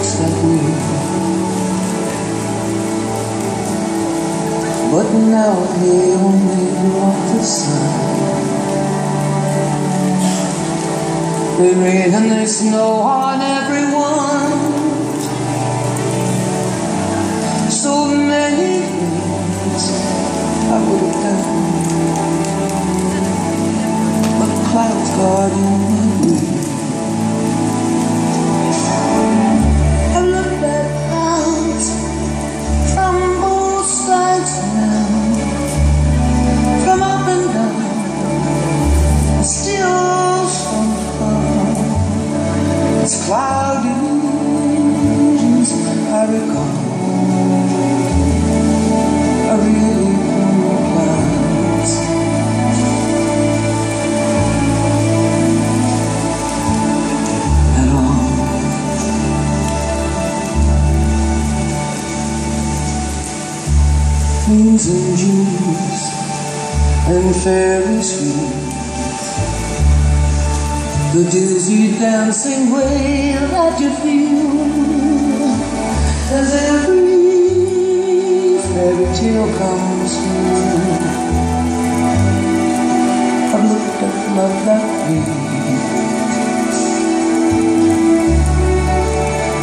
looks that way. But now they only want the sun. The rain and there's snow on everyone. Cloud illusions I recall. I really know clouds. At all. Queens and Jews and fairy sweet. The dizzy dancing way that you feel as every fairy tale comes true. I've looked at love that way,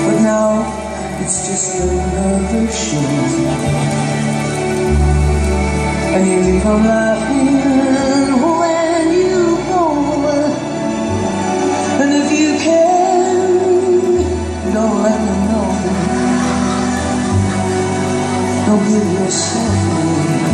but now it's just another show. And you them laughing Don't give yourself away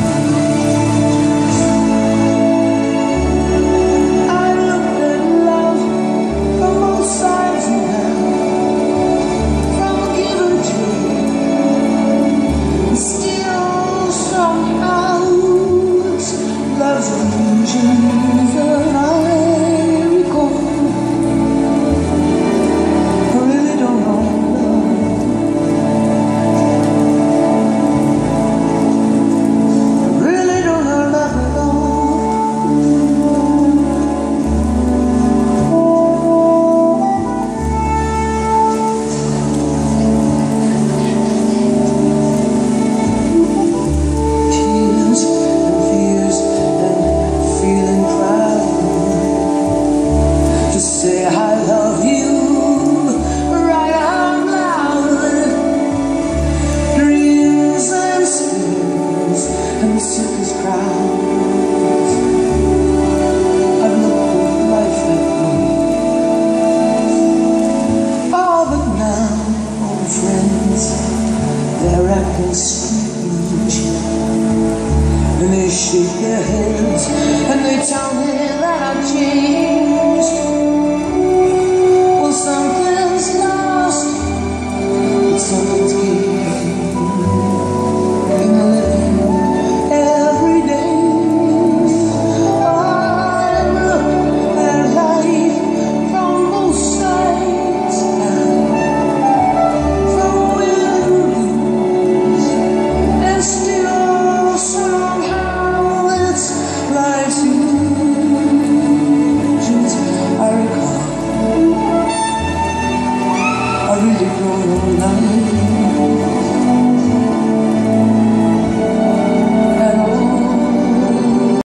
shake their hands. Senhor.